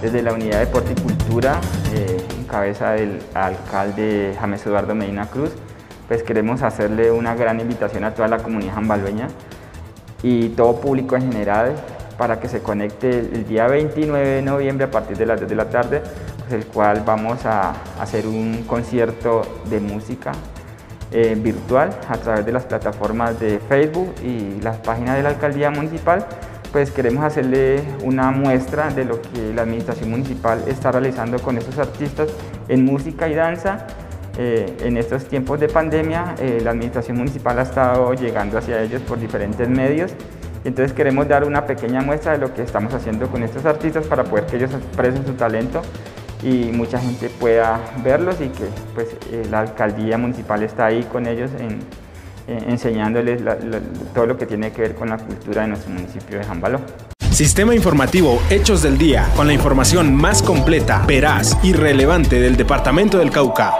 Desde la Unidad de Deporte y Cultura, eh, en cabeza del alcalde James Eduardo Medina Cruz, pues queremos hacerle una gran invitación a toda la comunidad jambalueña y todo público en general para que se conecte el día 29 de noviembre a partir de las 2 de la tarde, pues el cual vamos a hacer un concierto de música eh, virtual a través de las plataformas de Facebook y las páginas de la Alcaldía Municipal pues queremos hacerle una muestra de lo que la administración municipal está realizando con estos artistas en música y danza. Eh, en estos tiempos de pandemia, eh, la administración municipal ha estado llegando hacia ellos por diferentes medios. Entonces queremos dar una pequeña muestra de lo que estamos haciendo con estos artistas para poder que ellos expresen su talento y mucha gente pueda verlos y que pues, eh, la alcaldía municipal está ahí con ellos en, eh, enseñándoles todo lo que tiene que ver con la cultura de nuestro municipio de Jambaló. Sistema informativo Hechos del Día, con la información más completa, veraz y relevante del Departamento del Cauca.